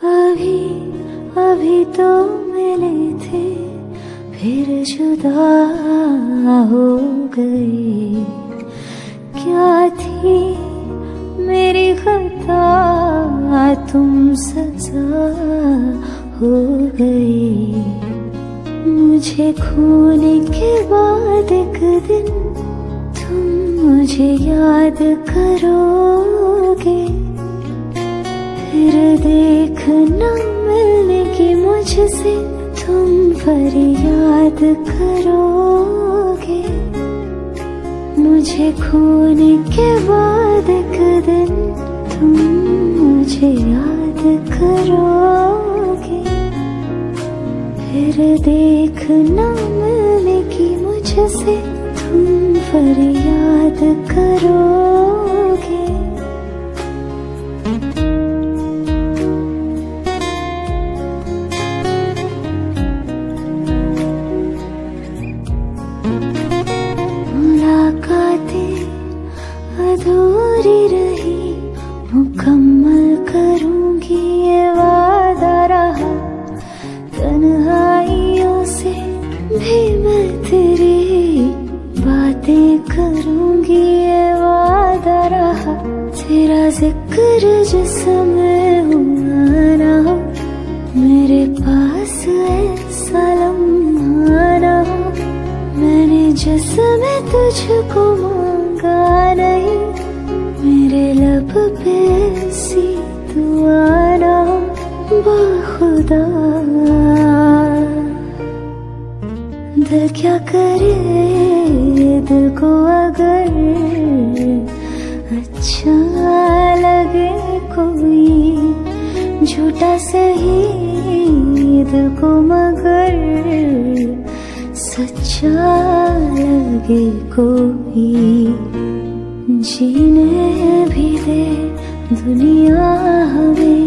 अभी अभी तो मिले थे, फिर जुदा हो गए क्या थी मेरी खता? तुम सजा हो गए मुझे खोने के बाद एक दिन तुम मुझे याद करोगे। मिलने की मुझसे तुम पर याद करोगे। मुझे खोने के बाद एक तुम मुझे याद करोगे। फिर देखना मिलने की मुझसे तुम पर याद करोगे अधूरी रही, मुकम्मल करूँगी ये वादा रहा। तन्हाइयों से भी मैं तेरी बातें करूँगी ये वादा रहा। तेरा ज़िक्र जिसमें हुआ ना हो, मेरे पास ऐसा लम्हा ना हो। मैंने जिसमें तुझको दिल क्या करे दिल को अगर अच्छा लगे कोई? झूठा सही दिल को मगर सच्चा लगे कोई? जीने भी दे दुनिया हमें।